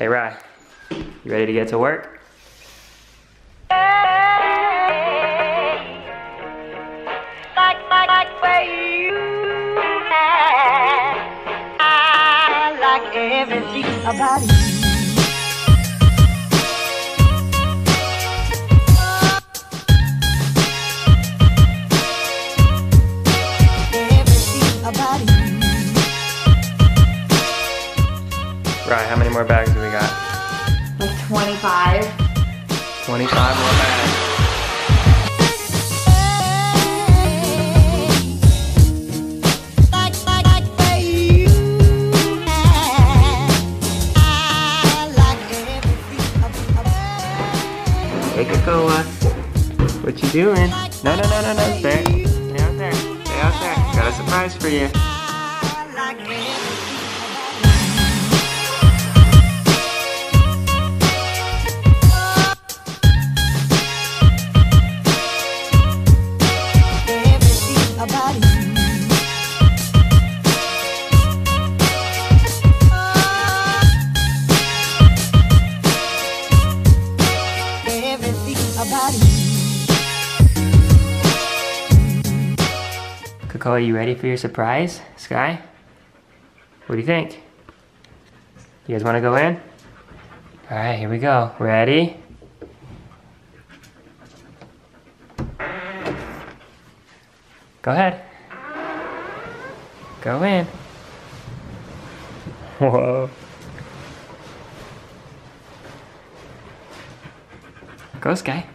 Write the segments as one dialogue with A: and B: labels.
A: Hey, Rye, you ready to get to work?
B: about you.
A: Rye, how many more bags do we got?
C: Like 25.
A: 25 more bags.
B: Like, like, like for you. I like everything about
A: Hey, Kakoa. What you doing? No, no, no, no, no. Stay, stay out there. Stay out there. Got a surprise for you.
B: You. Kakoa, you
A: ready for your surprise? Sky? What do you think? You guys want to go in? All right, here we go. Ready? Go ahead. Go in. Whoa. Go, Sky.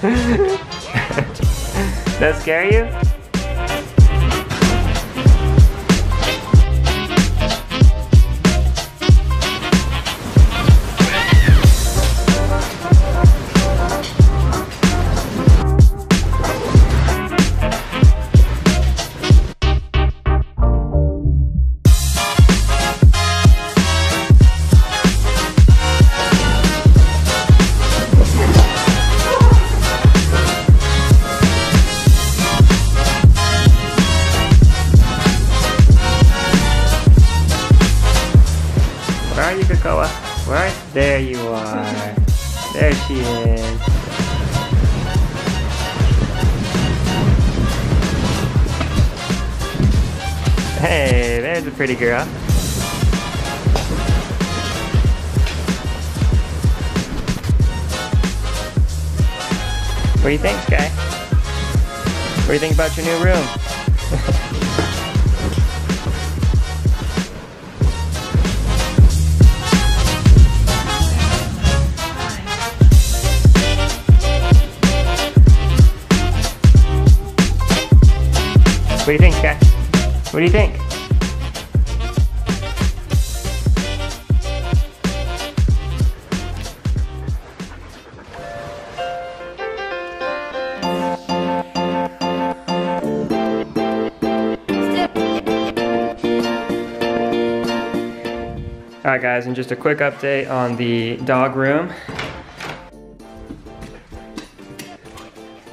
A: Does that scare you? Are you, Kakoa? Where are There you are. There she is. Hey, there's a pretty girl. What do you think, Sky? What do you think about your new room? do you think, Sky? What do you think? Alright guys, and just a quick update on the dog room.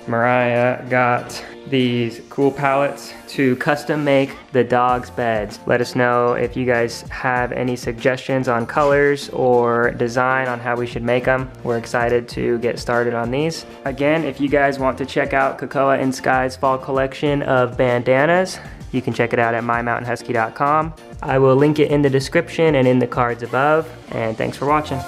A: Mariah got these cool pallets to custom make the dog's beds. Let us know if you guys have any suggestions on colors or design on how we should make them. We're excited to get started on these. Again, if you guys want to check out Kakoa and Sky's fall collection of bandanas, you can check it out at mymountainhusky.com. I will link it in the description and in the cards above. And thanks for watching.